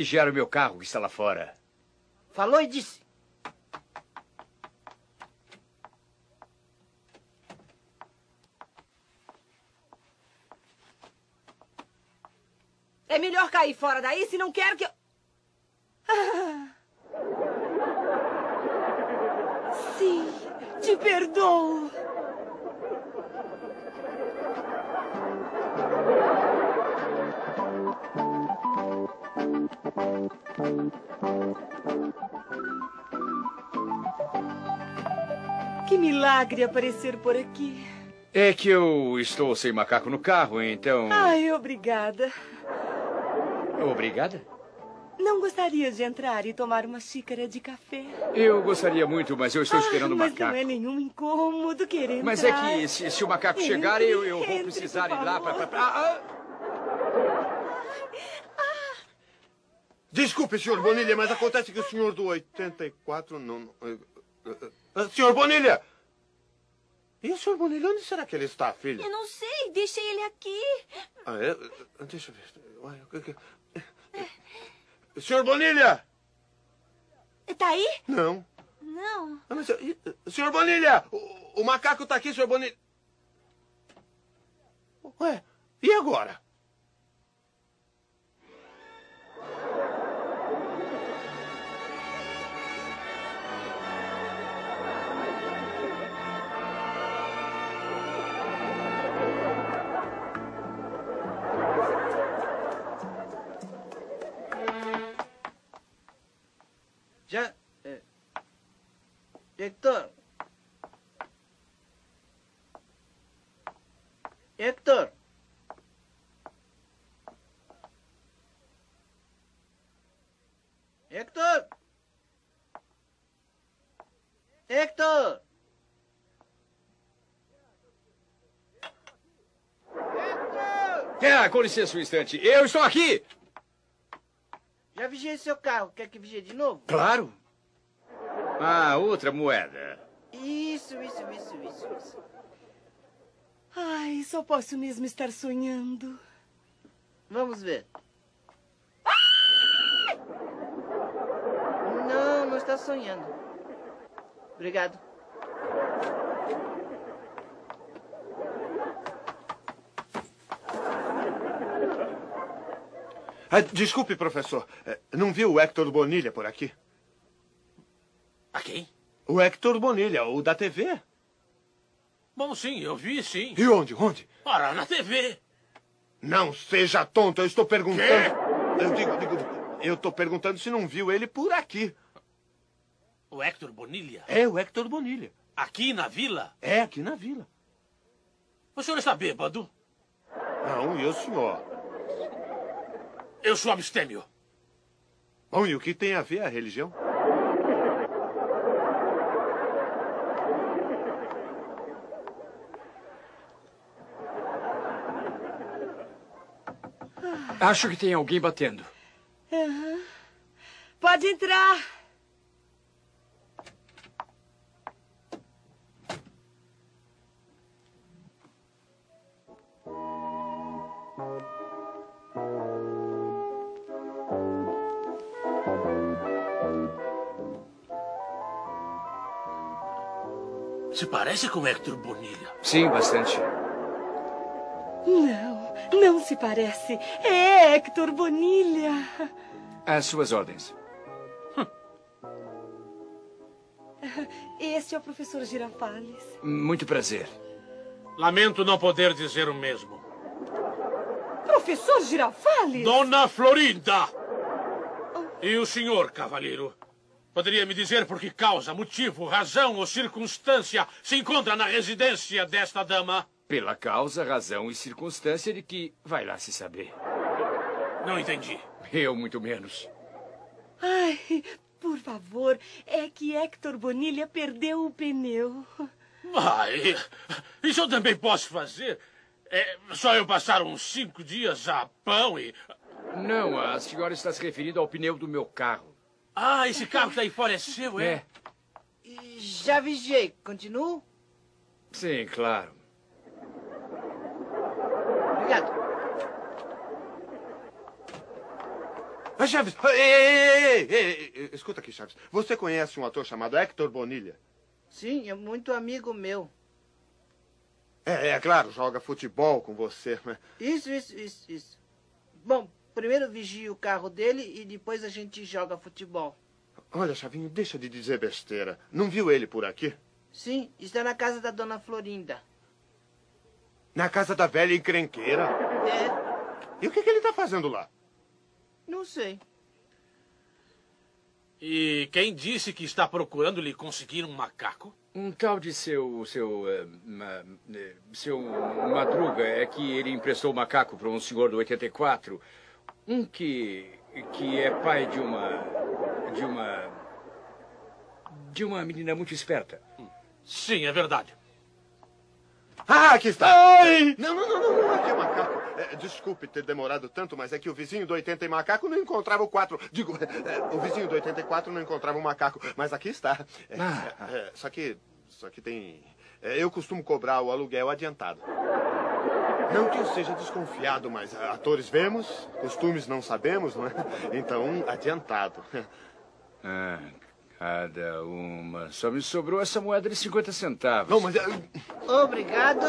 Gera o meu carro que está lá fora. Falou e disse. É melhor cair fora daí se não quer que eu. Ah. Sim, te perdoo. Que milagre aparecer por aqui. É que eu estou sem macaco no carro, então. Ai, obrigada. Obrigada? Não gostaria de entrar e tomar uma xícara de café? Eu gostaria muito, mas eu estou esperando ah, o macaco. Mas não é nenhum incômodo querer Mas é que se, se o macaco entre, chegar, eu, eu vou precisar ir lá para... Ah, ah. Desculpe, senhor Bonilha, mas acontece que o senhor do 84 não... Uh, senhor Bonilha! E o senhor Bonilha, onde será que ele está, filha? Eu não sei, deixei ele aqui. Ah, é? Deixa eu ver. Senhor Bonilha! Tá aí? Não. Não. Ah, mas, senhor Bonilha! O, o macaco está aqui, senhor Bonilha. Ué, e agora? Hector. Hector. Hector. Hector. Hector! É, com licença um instante. Eu estou aqui! Já vigiei seu carro. Quer que vigie de novo? Claro. Ah, outra moeda. Isso, isso, isso, isso, isso. Ai, só posso mesmo estar sonhando. Vamos ver. Não, não está sonhando. Obrigado. Ah, desculpe, professor. É, não viu o Hector Bonilha por aqui? A quem? O Hector Bonilha, o da TV. Bom, sim, eu vi, sim. E onde? Onde? Ora, na TV. Não seja tonto, eu estou perguntando. Quê? Eu digo, digo, eu estou perguntando se não viu ele por aqui. O Hector Bonilha? É, o Hector Bonilha. Aqui na vila? É, aqui na vila. O senhor está bêbado? Não, e o senhor? Eu sou abstêmio. Bom, e o que tem a ver a religião? Acho que tem alguém batendo. Uhum. Pode entrar. Se parece com Hector Bonilha. Sim, bastante. Não, se parece. É Hector Bonilha. Às suas ordens. Este é o professor Girafales. Muito prazer. Lamento não poder dizer o mesmo. Professor Girafales? Dona Florinda! E o senhor, cavalheiro? Poderia me dizer por que causa, motivo, razão ou circunstância se encontra na residência desta dama? Pela causa, razão e circunstância de que vai lá se saber. Não entendi. Eu, muito menos. Ai, por favor, é que Hector Bonilha perdeu o pneu. Ai, isso eu também posso fazer. É só eu passar uns cinco dias a pão e. Não, a senhora está se referindo ao pneu do meu carro. Ah, esse carro que está aí fora é seu, é? é? Já vigiei. Continuo? Sim, claro. Chaves, ei, ei, ei, escuta aqui, Chaves. Você conhece um ator chamado Hector Bonilha? Sim, é muito amigo meu. É, é claro, joga futebol com você, né? Isso, isso, isso, isso. Bom, primeiro vigia o carro dele e depois a gente joga futebol. Olha, Chavinho, deixa de dizer besteira. Não viu ele por aqui? Sim, está na casa da dona Florinda. Na casa da velha encrenqueira. É, E o que, que ele tá fazendo lá? Não sei. E quem disse que está procurando lhe conseguir um macaco? Um tal de seu. seu. eh, eh, seu Madruga é que ele emprestou o macaco para um senhor do 84. Um que. que é pai de uma. de uma. de uma menina muito esperta. Sim, é verdade. Ah, aqui está! Não, não, não, não, não, aqui é macaco. É, desculpe ter demorado tanto, mas é que o vizinho do 80 e macaco não encontrava o 4. Digo, é, o vizinho do 84 não encontrava o macaco, mas aqui está. É, Ah. é, só que. Só que tem. é, eu costumo cobrar o aluguel adiantado. Não que eu seja desconfiado, mas atores vemos, costumes não sabemos, não é? Então, adiantado. Ah, cada uma. Só me sobrou essa moeda de 50 centavos. Não, mas. é, Obrigado.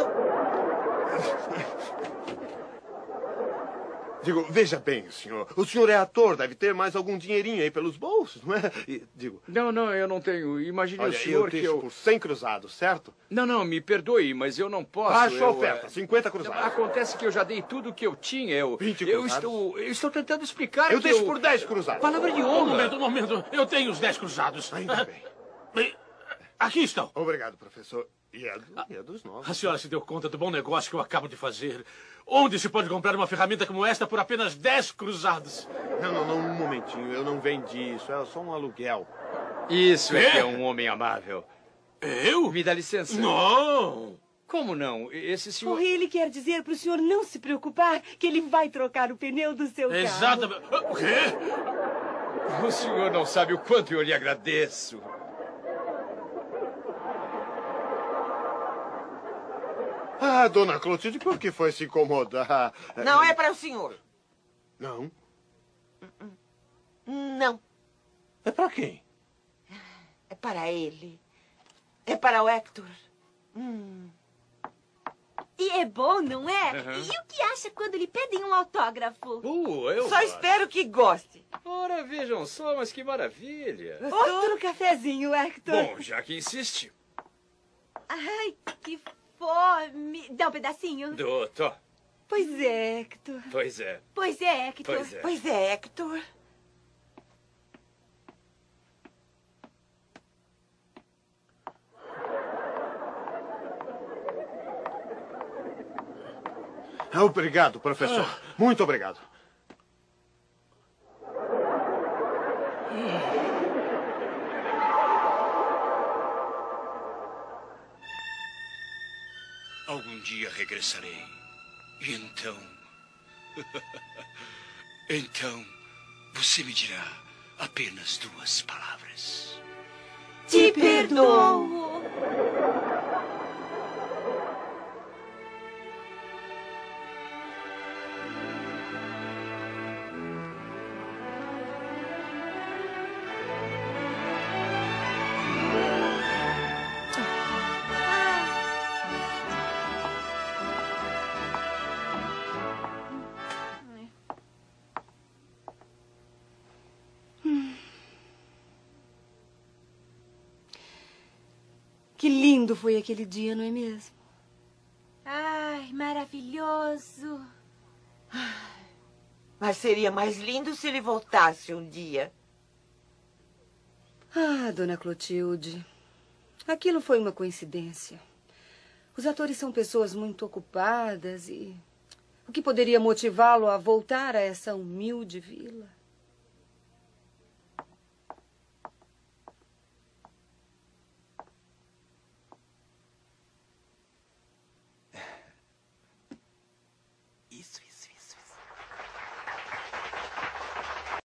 Digo, veja bem, senhor. O senhor é ator, deve ter mais algum dinheirinho aí pelos bolsos, não é? E, digo, Não, não, eu não tenho. Imagine olha, o senhor eu que deixo eu. por 100 cruzados, certo? Não, não, me perdoe, mas eu não posso. Baixa a eu, oferta, eh, 50 cruzados. Acontece que eu já dei tudo o que eu tinha. Eu, 20 eu cruzados? estou, eu estou tentando explicar. Eu que deixo por 10 cruzados. Palavra de Um honra. momento, um momento. Eu tenho os dez cruzados. Ainda. Bem, Aqui estão. Obrigado, professor. E é, do- e é dos novos. A senhora se deu conta do bom negócio que eu acabo de fazer. Onde se pode comprar uma ferramenta como esta por apenas 10 cruzados? Não, não, não, um momentinho. Eu não vendi isso. É só um aluguel. Isso é Quê? que é um homem amável. Eu? Me dá licença. Não! Como não? Esse O senhor. ele quer dizer para o senhor não se preocupar que ele vai trocar o pneu do seu carro. Exatamente. O quê? O senhor não sabe o quanto eu lhe agradeço. Ah, dona Clotilde, por que foi se incomodar? Não é para o senhor. Não? Não. É pra quem? É para ele. É para o Hector. E é bom, não é? Aham. E o que acha quando lhe pedem um autógrafo? Uh, eu. Só espero que goste. Ora, vejam só, mas que maravilha. Outro cafezinho, Hector. Bom, já que insiste. Ai, que fome. Dá um pedacinho? Doutor. Pois é, Hector. Pois é, Pois é, Hector. pois é. Pois é, Hector. Ah, Obrigado, professor. Muito obrigado. Algum dia regressarei. E então. então, você me dirá apenas duas palavras. Te perdoo. Que lindo foi aquele dia, não é mesmo? Ai, maravilhoso. Mas seria mais lindo se ele voltasse um dia. Ah, dona Clotilde. Aquilo foi uma coincidência. Os atores são pessoas muito ocupadas e. O que poderia motivá-lo a voltar a essa humilde vila?